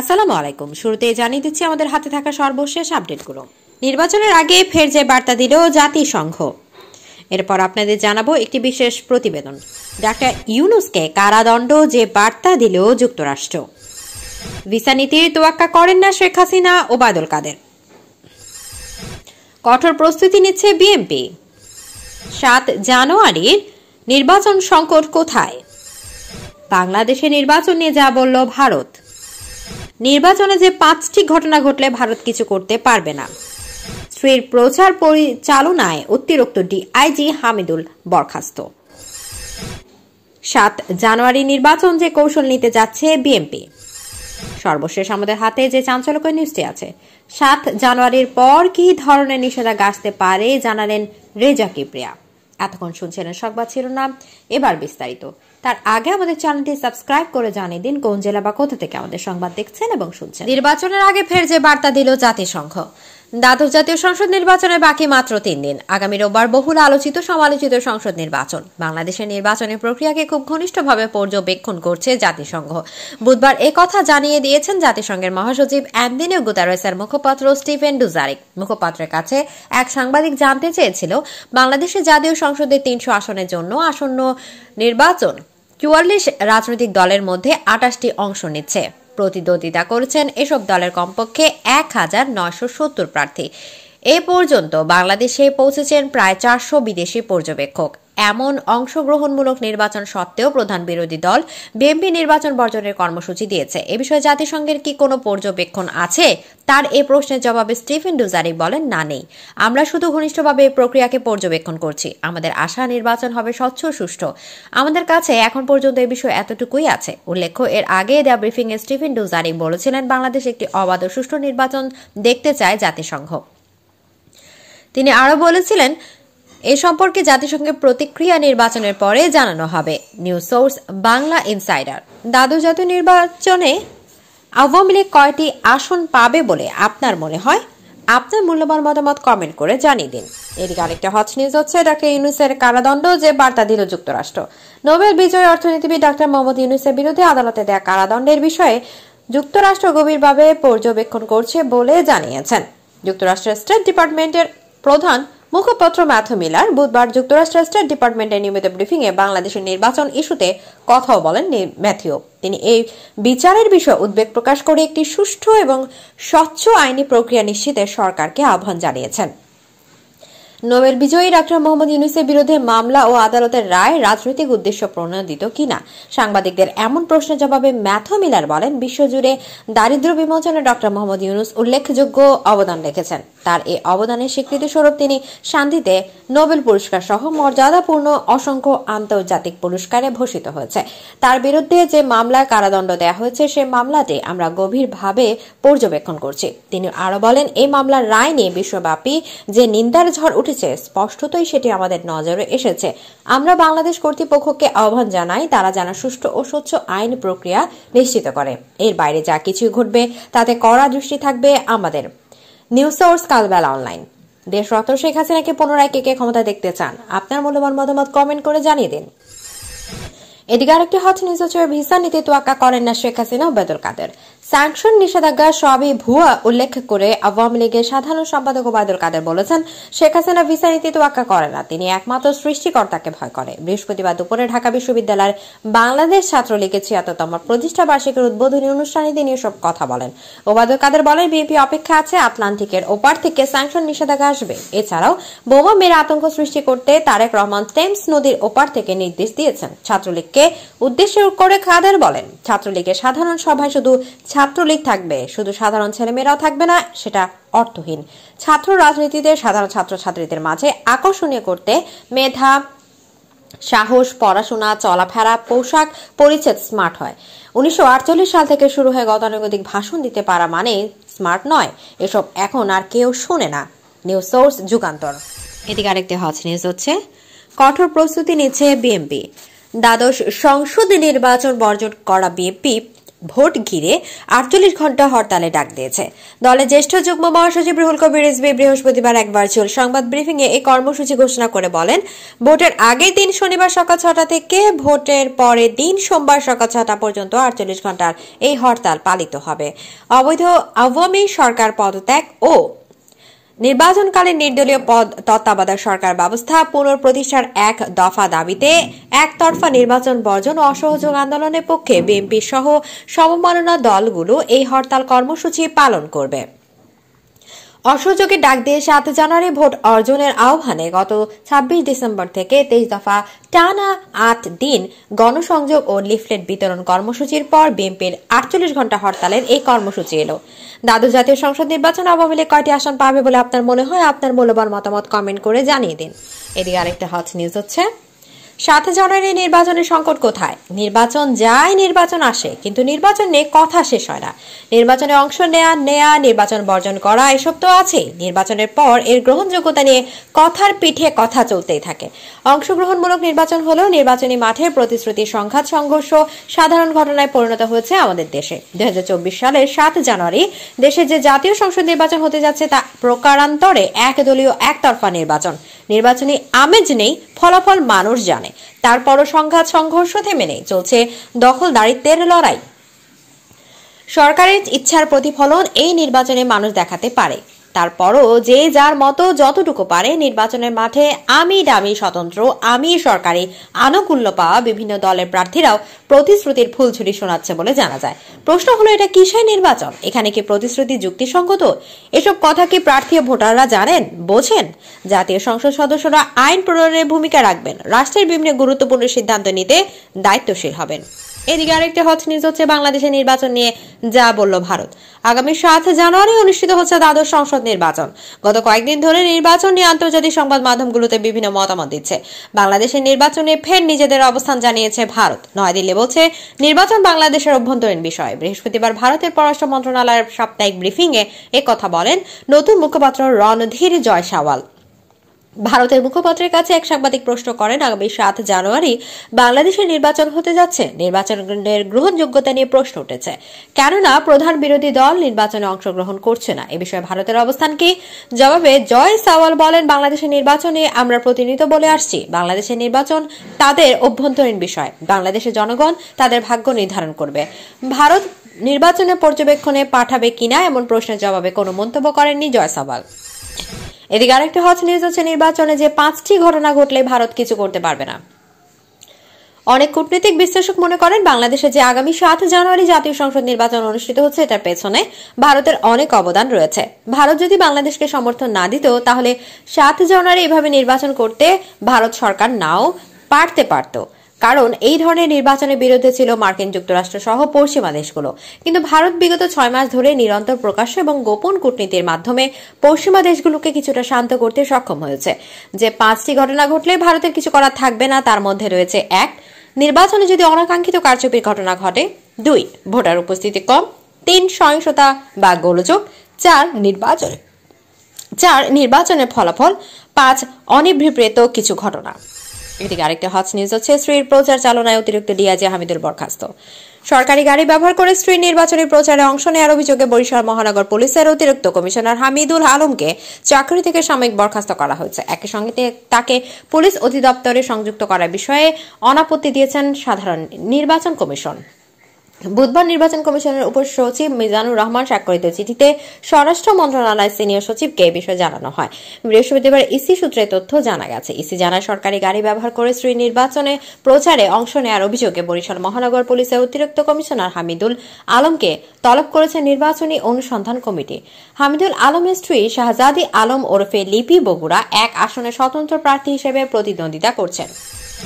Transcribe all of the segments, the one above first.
আসসালামু আলাইকুম। শুরুতে জানিয়ে দিচ্ছি, আমাদের হাতে থাকা সর্বশেষ আপডেটগুলো নির্বাচনের আগে ফের যে বার্তা দিল জাতিসংঘ। এরপর আপনাদের জানাব একটি বিশেষ প্রতিবেদন। ডাক্তার ইউনুসকে কারাদণ্ড যে বার্তা দিল যুক্তরাষ্ট্র। ভিসা নীতির তোয়াক্কা করেন না শেখ হাসিনা, ওবায়দুল কাদের। কঠোর প্রস্তুতি নিচ্ছে বিএনপি। সাত জানুয়ারির নির্বাচন সংকট কোথায়? বাংলাদেশে নির্বাচন নিয়ে যা বলল ভারত। নির্বাচনে যে পাঁচটি ঘটনা ঘটলে ভারত কিছু করতে পারবে না। স্ত্রীর প্রচার পরিচালনায় অতিরিক্ত ডিআইজি হামিদুল বরখাস্ত। সাত জানুয়ারি নির্বাচন যে কৌশল নিতে যাচ্ছে বিএনপি। সর্বশেষ আমাদের হাতে যে চাঞ্চল্যকর নিউজটি আছে। সাত জানুয়ারির পর কি ধরনের নিষেধাজ্ঞা আসতে পারে জানালেন রেজা কিপ্রিয়া এতক্ষণ শুনছিলেন সংবাদ শিরোনাম, এবার বিস্তারিত। তার আগে আমাদের চ্যানেলটি সাবস্ক্রাইব করে জানিয়ে দিন কোন জেলা বা কোথা থেকে আমাদের সংবাদ দেখছেন এবং শুনছেন। নির্বাচনের আগে ফের যে বার্তা দিল জাতিসংঘ। দ্বাদশ জাতীয় সংসদ নির্বাচনের বাকি মাত্র তিন দিন। আগামী রোববার বহুল আলোচিত সমালোচিত সংসদ নির্বাচন। বাংলাদেশের নির্বাচনের প্রক্রিয়াকে খুব ঘনিষ্ঠভাবে পর্যবেক্ষণ করছে জাতিসংঘ। বুধবার কথা জানিয়ে দিয়েছেন জাতিসংঘের মহাসচিব অ্যান্দিনিও গুতারেসের মুখপাত্র স্টিফেন ডুজারিক। মুখপাত্রের কাছে এক সাংবাদিক জানতে চেয়েছিল বাংলাদেশের জাতীয় সংসদের তিনশো আসনের জন্য আসন্ন নির্বাচন চুয়াল্লিশ রাজনৈতিক দলের মধ্যে আটাশটি অংশ নিচ্ছে। প্রতিদ্বন্দ্বিতা করেছেন এসব দলের কমপক্ষে এক হাজার নয়শো সত্তর প্রার্থী। এ পর্যন্ত বাংলাদেশে পৌঁছেছেন প্রায় চারশো বিদেশি পর্যবেক্ষক। এমন অংশগ্রহণমূলক নির্বাচন সত্ত্বেও প্রধান বিরোধী দল বিএনপি নির্বাচন বর্জনের কর্মসূচি দিয়েছে। এ বিষয়ে জাতিসংঘের কি কোনো পর্যবেক্ষণ আছে? তার এ প্রশ্নের জবাবে স্টিফেন ডুজারিক বলেন, না, নেই। আমরা শুধু ঘনিষ্ঠভাবে এই প্রক্রিয়াকে পর্যবেক্ষণ করছি। আমাদের আশা নির্বাচন হবে স্বচ্ছ, সুষ্ঠু। আমাদের কাছে এখন পর্যন্ত এই বিষয়ে এতটুকুই আছে। উল্লেখ্য, এর আগে দেওয়া ব্রিফিং এ স্টিফেন ডুজারিক বলেছিলেন, বাংলাদেশ একটি অবাধ সুষ্ঠু নির্বাচন দেখতে চায় জাতিসংঘ। তিনি আরও বলেছিলেন এ সম্পর্কে জাতিসংঘের প্রতিক্রিয়া নির্বাচনের পরে জানানো হবে। নিউ সোর্স বাংলা ইনসাইডার দ্বাদশ নির্বাচনে আওয়ামী লীগ কয়টি আসন পাবে বলে আপনার মনে হয়? আপনার মূল্যবান মতামত কমেন্ট করে জানিয়ে দিন। এদিকে আরেকটা হট নিউজ হচ্ছে ডাক্তার ইউনুসের কারাদণ্ড যে বার্তা দিল যুক্তরাষ্ট্র। নোবেল বিজয় অর্থনীতিবিদ ডাক্তার মোহাম্মদ ইউনুসের বিরুদ্ধে আদালতে দেয়া কারাদণ্ডের বিষয়ে যুক্তরাষ্ট্র গভীরভাবে পর্যবেক্ষণ করছে বলে জানিয়েছেন। যুক্তরাষ্ট্রের স্টেট ডিপার্টমেন্টের প্রধান মুখপত্র ম্যাথু মিলার বুধবার যুক্তরাষ্ট্রের স্টেট ডিপার্টমেন্টের নিয়মিত ব্রিফিংয়ে বাংলাদেশের নির্বাচন ইস্যুতে কথাও বলেন ম্যাথিউ। তিনি এই বিচারের বিষয়ে উদ্বেগ প্রকাশ করে একটি সুষ্ঠু এবং স্বচ্ছ আইনি প্রক্রিয়া নিশ্চিতে সরকারকে আহ্বান জানিয়েছেন। নোবেল বিজয়ী ডাক্তার মোহাম্মদ ইউনুসের বিরুদ্ধে মামলা ও আদালতের রায় রাজনৈতিক উদ্দেশ্য প্রণোদিত কিনা, সাংবাদিকদের এমন প্রশ্নের জবাবে ম্যাথো মিলার বলেন, বিশ্বজুড়ে দারিদ্র বিমোচনে ডক্টর মোহাম্মদ ইউনুস উল্লেখযোগ্য অবদান রেখেছেন। তার এই অবদানের স্বীকৃতি স্বরূপ তিনি শান্তিতে নোবেল পুরস্কার সহ মর্যাদাপূর্ণ অসংখ্য আন্তর্জাতিক পুরস্কারে ভূষিত হয়েছে। তার বিরুদ্ধে যে মামলায় কারাদণ্ড দেওয়া হয়েছে, সে মামলাটি আমরা গভীরভাবে পর্যবেক্ষণ করছি। তিনি আরও বলেন, এই মামলার রায় নিয়ে বিশ্বব্যাপী যে নিন্দার ঝড় উঠেছে, স্পষ্টতই সেটি আমাদের নজরে এসেছে। আমরা বাংলাদেশ কর্তৃপক্ষকে আহ্বান জানাই, তারা যেন সুষ্ঠু ও স্বচ্ছ আইন প্রক্রিয়া নিশ্চিত করে। এর বাইরে যা কিছু ঘটবে, তাতে কড়া দৃষ্টি থাকবে আমাদের। নিউজ সোর্স কালবেলা অনলাইন দেশরত্ন শেখ হাসিনাকে পুনরায় কে কে ক্ষমতা দেখতে চান? আপনার মূল্যবান মতামত কমেন্ট করে জানিয়ে দিন। এদিকে আরেকটি হট নিউজ হচ্ছে, ভিসা নীতি তোয়াক্কা করেন না শেখ হাসিনা ওবায়দুল কাদের। স্যাংশন নিষেধাজ্ঞা সবই ভুয়া উল্লেখ করে আওয়ামী লীগের সাধারণ সম্পাদক ওবায়দুল কাদের বলেছেন, শেখ হাসিনা ভিসা নীতি তোয়াক্কা করে না। তিনি একমাত্র সৃষ্টিকর্তাকে ভয় করে। বৃহস্পতিবার দুপুরে ঢাকা বিশ্ববিদ্যালয়ের বাংলাদেশ ছাত্রলীগের ছিয়াত্তরতম প্রতিষ্ঠা বার্ষিকীর উদ্বোধনী অনুষ্ঠানে তিনি এসব কথা বলেন। ওবায়দুল কাদের বলেন, বিএনপি অপেক্ষা আছে, আটলান্টিকের ওপার থেকে স্যাংশন নিষেধাজ্ঞা আসবে। এছাড়াও বোমা মেরে আতঙ্ক সৃষ্টি করতে তারেক রহমান টেমস নদীর ওপার থেকে নির্দেশ দিয়েছেন। ছাত্রলীগকে উদ্দেশ্য করে কাদের বলেন, ছাত্রলীগের সাধারণ সভায় শুধু ছাত্রলীগ থাকবে। শুধু সাধারণ ছেলেমেয়েরাও থাকবে না, সেটা অর্থহীন। ছাত্র রাজনীতিতে সাধারণ ছাত্রছাত্রীদের মাঝে আকর্ষণীয় করতে মেধা, সাহস, পড়াশোনা, চলাফেরা, পোশাক, পরিচ্ছেদ স্মার্ট হয়। উনিশশো আটচল্লিশ সাল থেকে শুরু হয়ে গতানুগতিক ভাষণ দিতে পারা মানে স্মার্ট নয়। এসব এখন আর কেউ শোনে না। News source Jugantor. এদিকে আরেকটি হজ নিউজ হচ্ছে, কঠোর প্রস্তুতি নিচ্ছে বিএনপি দ্বাদশ সংসদ নির্বাচন বর্জন করা বিএনপি ভোট ঘিরে আটচল্লিশ ঘণ্টা হরতালে ডাক দিয়েছে। দলের জ্যেষ্ঠ যুগ্ম মহাসচিব রুহুল কবির রিজভি বৃহস্পতিবার এক ভার্চুয়াল সংবাদ ব্রিফিংয়ে এই কর্মসূচি ঘোষণা করে বলেন, ভোটের আগের দিন শনিবার সকাল ছটা থেকে ভোটের পরের দিন সোমবার সকাল ছটা পর্যন্ত আটচল্লিশ ঘণ্টার এই হরতাল পালিত হবে। অবৈধ আওয়ামী সরকার পদত্যাগ ও নির্বাচনকালে নির্দলীয় পদ তত্ত্বাবধায়ক সরকার ব্যবস্থা, পুনঃপ্রতিষ্ঠার এক দফা দাবিতে একতরফা নির্বাচন বর্জন অসহযোগ আন্দোলনের পক্ষে বিএনপি সহ সমমাননা দলগুলো এই হরতাল কর্মসূচি পালন করবে। অসহযোগে ডাক দিয়ে সাত জানুয়ারি ভোট অর্জনের আহ্বানে গত ছাব্বিশ ডিসেম্বর থেকে তেইশ দফা টানা আট দিন গণসংযোগ ও লিফলেট বিতরণ কর্মসূচির পর বিএনপির আটচল্লিশ ঘণ্টা হরতালের এই কর্মসূচি এলো। দাদু জাতীয় সংসদ নির্বাচন আওয়ামী লীগ কয়টি আসন পাবে বলে আপনার মনে হয়? আপনার মূল্যবান মতামত কমেন্ট করে জানিয়ে দিন। এদিকে আরেকটা হট নিউজ হচ্ছে। সাত জানুয়ারি নির্বাচনের সংকট কোথায়? নির্বাচন যায়, নির্বাচন আসে, কিন্তু নির্বাচন নিয়ে কথা শেষ হয় না। নির্বাচনে অংশ নেয়া নেয়া, নির্বাচন বর্জন করা, এসব তো আছে নির্বাচনের পর এর গ্রহণযোগ্যতা নিয়ে কথার পিঠে কথা চলতেই থাকে। অংশগ্রহণমূলক নির্বাচন হলেও নির্বাচনী মাঠে প্রতিশ্রুতি, সংঘাত, সংঘর্ষ, সাধারণ ঘটনায় পরিণত হয়েছে আমাদের দেশে। দুই হাজার চব্বিশ সালের সাত জানুয়ারি দেশে যে জাতীয় সংসদ নির্বাচন হতে যাচ্ছে তা প্রকারান্তরে একদলীয়, একতরফা নির্বাচন। নির্বাচনী আমেজ নেই ফলাফল মানুষ জানে। তারপরও সংঘাত সংঘর্ষ থেমে নেই, চলছে দখলদারিত্বের লড়াই। সরকারের ইচ্ছার প্রতিফলন এই নির্বাচনে মানুষ দেখাতে পারে। তারপরও যে যার মতো যতটুকু পারে নির্বাচনের মাঠে আমি দামি স্বতন্ত্র আমি সরকারি আনুকূল্য পাওয়া বিভিন্ন দলের প্রার্থীরাও প্রতিশ্রুতির ফুলছুরি শোনাচ্ছে বলে জানা যায়। প্রশ্ন হলো, এটা কিসের নির্বাচন? এখানে কি প্রতিশ্রুতি যুক্তিসঙ্গত? এসব কথা কি প্রার্থী ভোটাররা জানেন, বোঝেন? জাতীয় সংসদ সদস্যরা আইন প্রণয়নের ভূমিকা রাখবেন, রাষ্ট্রের বিভিন্ন গুরুত্বপূর্ণ সিদ্ধান্ত নিতে দায়িত্বশীল হবেন। এদিকে আরেকটি হট নিউজ হচ্ছে বাংলাদেশের নির্বাচন নিয়ে যা বলল ভারত। আগামী সাত জানুয়ারি অনুষ্ঠিত হচ্ছে দ্বাদশ সংসদ নির্বাচন। গত কয়েকদিন ধরে নির্বাচন নিয়ে আন্তর্জাতিক সংবাদ মাধ্যমগুলোতে বিভিন্ন মতামত দিচ্ছে। বাংলাদেশের নির্বাচনে ফের নিজেদের অবস্থান জানিয়েছে ভারত। নয়াদিল্লি বলছে, নির্বাচন বাংলাদেশের অভ্যন্তরীণ বিষয়। বৃহস্পতিবার ভারতের পররাষ্ট্র মন্ত্রণালয়ের সাপ্তাহিক ব্রিফিংয়ে কথা বলেন নতুন মুখপাত্র রণধীর জয়সাওয়াল। ভারতের মুখপাত্রের কাছে এক সাংবাদিক প্রশ্ন করেন, আগামী সাত জানুয়ারি বাংলাদেশের নির্বাচন হতে যাচ্ছে। নির্বাচনের গ্রহণযোগ্যতা নিয়ে প্রশ্ন উঠেছে। কেননা, প্রধান বিরোধী দল নির্বাচনে অংশগ্রহণ করছে না। এ বিষয়ে ভারতের অবস্থান কি? জবাবে জয় সাওয়াল বলেন, বাংলাদেশের নির্বাচনে আমরা প্রতিনিধিত্ব বলে আসছি। বাংলাদেশের নির্বাচন তাদের অভ্যন্তরীণ বিষয়। বাংলাদেশের জনগণ তাদের ভাগ্য নির্ধারণ করবে। ভারত নির্বাচনের পর্যবেক্ষণে পাঠাবে কিনা এমন প্রশ্নের জবাবে কোনো মন্তব্য করেননি জয় সাওয়াল। এদিকে আরেকটি হট নিউজ হচ্ছে নির্বাচনে যে পাঁচটি ঘটনা ঘটলে ভারত কিছু করতে পারবে না। অনেক কূটনৈতিক বিশ্লেষক মনে করেন, বাংলাদেশে যে আগামী সাত জানুয়ারি জাতীয় সংসদ নির্বাচন অনুষ্ঠিত হচ্ছে, এটার পেছনে ভারতের অনেক অবদান রয়েছে। ভারত যদি বাংলাদেশকে সমর্থন না দিত, তাহলে সাত জানুয়ারি এভাবে নির্বাচন করতে ভারত সরকার নাও পারতে পারত। কারণ এই ধরনের নির্বাচনের বিরুদ্ধে ছিল মার্কিন যুক্তরাষ্ট্র সহ পশ্চিমা দেশগুলো। কিন্তু ভারত বিগত ছয় মাস ধরে নিরন্তর প্রকাশ্য এবং গোপন কূটনীতির মাধ্যমে পশ্চিমা দেশগুলোকে কিছুটা শান্ত করতে সক্ষম হয়েছে। যে পাঁচটি ঘটনা ঘটলে ভারতের কিছু করার থাকবে না, তার মধ্যে রয়েছে এক, নির্বাচনে যদি অনাকাঙ্ক্ষিত কারচুপির ঘটনা ঘটে। দুই, ভোটার উপস্থিতি কম। তিন, সহিংসতা বা গোলযোগ। চার, নির্বাচনে। চার, নির্বাচনের ফলাফল। পাঁচ অনিবৃপ্রেত কিছু ঘটনা। এদিকে আরেকটা হট নিউজ হচ্ছে, স্ত্রীর প্রচার চালনায় অতিরিক্ত ডিআইজি হামিদুল বরখাস্ত। সরকারি গাড়ি ব্যবহার করে স্ত্রীর নির্বাচনী প্রচারে অংশ নেওয়ার অভিযোগে বরিশাল মহানগর পুলিশের অতিরিক্ত কমিশনার হামিদুল আলমকে চাকরি থেকে সাময়িক বরখাস্ত করা হয়েছে। একই সঙ্গে তাকে পুলিশ অধিদপ্তরে সংযুক্ত করার বিষয়ে অনাপত্তি দিয়েছেন সাধারণ নির্বাচন কমিশন। বুধবার নির্বাচন কমিশনের উপ সচিব মিজানুর রহমান স্বাক্ষরিত চিঠিতে স্বরাষ্ট্র মন্ত্রণালয়ের সিনিয়র সচিবকে এই বিষয়ে জানানো হয়। বৃহস্পতিবার ইসি সূত্রে তথ্য জানা গেছে। ইসি জানায়, সরকারি গাড়ি ব্যবহার করে শ্রী নির্বাচনে প্রচারে অংশ নেওয়ার অভিযোগে বরিশাল মহানগর পুলিশের অতিরিক্ত কমিশনার হামিদুল আলমকে তলব করেছে নির্বাচনী অনুসন্ধান কমিটি। হামিদুল আলমের স্ত্রী শাহজাদি আলম ওরফে লিপি বগুড়া এক আসনে স্বতন্ত্র প্রার্থী হিসেবে প্রতিদ্বন্দ্বিতা করছেন।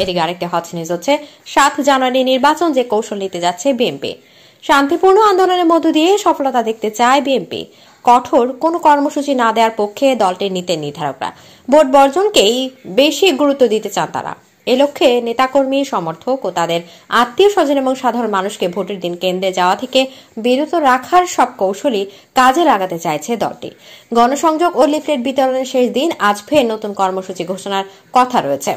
এদিকে আরেকটি হট নিউজ হচ্ছে, সাত জানুয়ারি নির্বাচন যে কৌশল নিতে যাচ্ছে বিএনপি শান্তিপূর্ণ আন্দোলনের মধ্য দিয়ে সফলতা দেখতে চায় বিএনপি কঠোর, কোনো কর্মসূচি না দেওয়ার পক্ষে দলটির নীতির নির্ধারকরা। ভোট বর্জনকেই বেশি গুরুত্ব দিতে চান তারা। এ লক্ষ্যে নেতাকর্মী, সমর্থক ও তাদের আত্মীয় স্বজন এবং সাধারণ মানুষকে ভোটের দিন কেন্দ্রে যাওয়া থেকে বিরত রাখার সব কৌশলই কাজে লাগাতে চাইছে দলটি। গণসংযোগ ও লিফলেট বিতরণের শেষ দিন আজ ফের নতুন কর্মসূচি ঘোষণার কথা রয়েছে।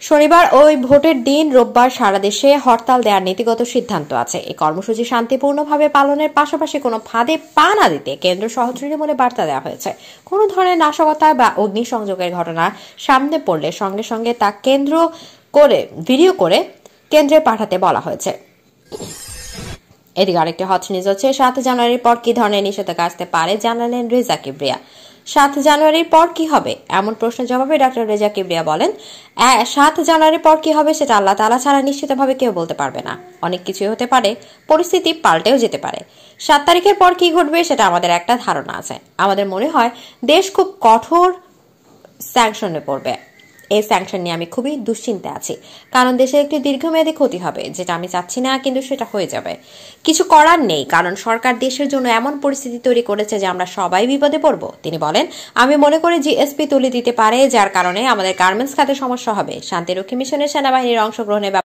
শনিবার ওই ভোটের দিন রোববার সারা দেশে হরতাল দেওয়ার নীতিগত সিদ্ধান্ত আছে। এই কর্মসূচি শান্তিপূর্ণভাবে পালনের পাশাপাশি কোনো ফাঁদে পা না দিতে কেন্দ্র সহ তৃণমূলে বার্তা দেওয়া হয়েছে। কোনো ধরনের নাশকতা বা অগ্নিসংযোগের ঘটনা সামনে পড়লে সঙ্গে সঙ্গে তা কেন্দ্র করে, ভিডিও করে কেন্দ্রে পাঠাতে বলা হয়েছে। এদিকে আরেকটি হট নিউজ হচ্ছে, সাত জানুয়ারির পর কি ধরনের নিষেধাজ্ঞা আসতে পারে জানালেন রেজা কিবরিয়া। সাত জানুয়ারির পর কি হবে? এমন প্রশ্নের জবাবে ডক্টর রেজা কিবরিয়া বলেন সাত জানুয়ারির পর কি হবে সেটা আল্লাহ তালা ছাড়া নিশ্চিতভাবে কেউ বলতে পারবে না। অনেক কিছুই হতে পারে, পরিস্থিতি পাল্টেও যেতে পারে। সাত তারিখের পর কি ঘটবে সেটা আমাদের একটা ধারণা আছে। আমাদের মনে হয় দেশ খুব কঠোর স্যাংশনে পড়বে। এই স্যাংশন নিয়ে আমি খুবই দুশ্চিন্তা আছি। কারণ দেশে একটি দীর্ঘমেয়াদী ক্ষতি হবে, যেটা আমি চাচ্ছি না, কিন্তু সেটা হয়ে যাবে। কিছু করার নেই, কারণ সরকার দেশের জন্য এমন পরিস্থিতি তৈরি করেছে যে আমরা সবাই বিপদে পড়ব। তিনি বলেন, আমি মনে করি জিএসপি তুলে দিতে পারে, যার কারণে আমাদের গার্মেন্টস খাতে সমস্যা হবে। শান্তিরক্ষী মিশনের সেনাবাহিনীর অংশগ্রহণের